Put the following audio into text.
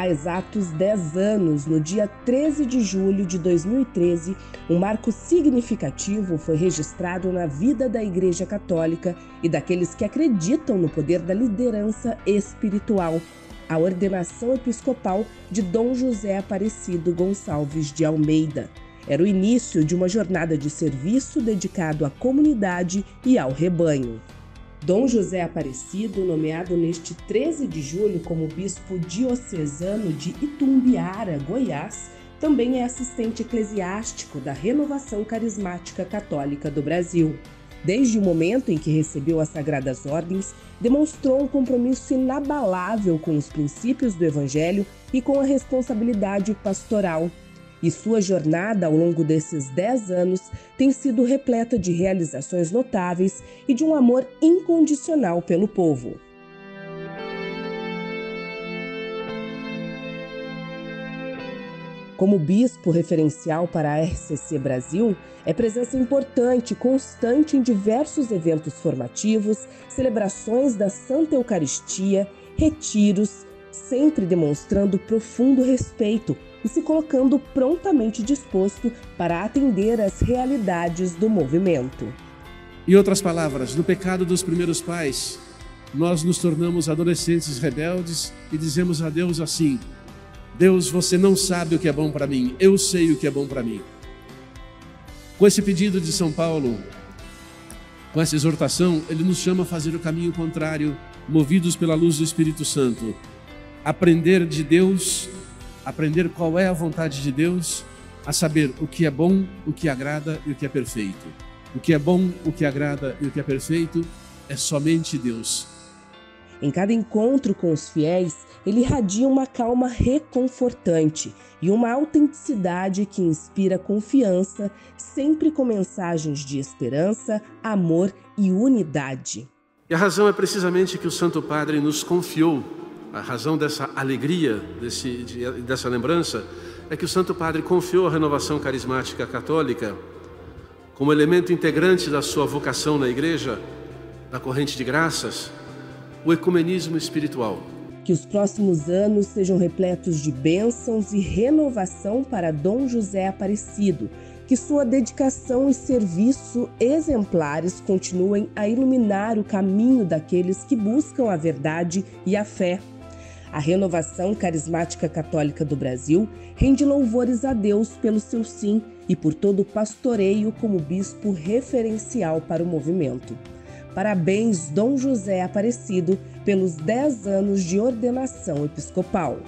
Há exatos 10 anos, no dia 13 de julho de 2013, um marco significativo foi registrado na vida da Igreja Católica e daqueles que acreditam no poder da liderança espiritual, a ordenação episcopal de Dom José Aparecido Gonçalves de Almeida. Era o início de uma jornada de serviço dedicado à comunidade e ao rebanho. Dom José Aparecido, nomeado neste 13 de julho como bispo diocesano de Itumbiara, Goiás, também é assistente eclesiástico da Renovação Carismática Católica do Brasil. Desde o momento em que recebeu as Sagradas Ordens, demonstrou um compromisso inabalável com os princípios do Evangelho e com a responsabilidade pastoral e sua jornada ao longo desses 10 anos tem sido repleta de realizações notáveis e de um amor incondicional pelo povo. Como bispo referencial para a RCC Brasil, é presença importante e constante em diversos eventos formativos, celebrações da Santa Eucaristia, retiros, sempre demonstrando profundo respeito e se colocando prontamente disposto para atender às realidades do movimento. Em outras palavras, no pecado dos primeiros pais, nós nos tornamos adolescentes rebeldes e dizemos a Deus assim: Deus, você não sabe o que é bom para mim, eu sei o que é bom para mim. Com esse pedido de São Paulo, com essa exortação, ele nos chama a fazer o caminho contrário, movidos pela luz do Espírito Santo. Aprender de Deus aprender qual é a vontade de Deus, a saber o que é bom, o que agrada e o que é perfeito. O que é bom, o que agrada e o que é perfeito é somente Deus. Em cada encontro com os fiéis, ele irradia uma calma reconfortante e uma autenticidade que inspira confiança, sempre com mensagens de esperança, amor e unidade. E a razão é precisamente que o Santo Padre nos confiou a razão dessa alegria, desse, de, dessa lembrança, é que o Santo Padre confiou a renovação carismática católica como elemento integrante da sua vocação na igreja, da corrente de graças, o ecumenismo espiritual. Que os próximos anos sejam repletos de bênçãos e renovação para Dom José Aparecido, que sua dedicação e serviço exemplares continuem a iluminar o caminho daqueles que buscam a verdade e a fé a Renovação Carismática Católica do Brasil rende louvores a Deus pelo seu sim e por todo o pastoreio como bispo referencial para o movimento. Parabéns, Dom José Aparecido, pelos 10 anos de ordenação episcopal.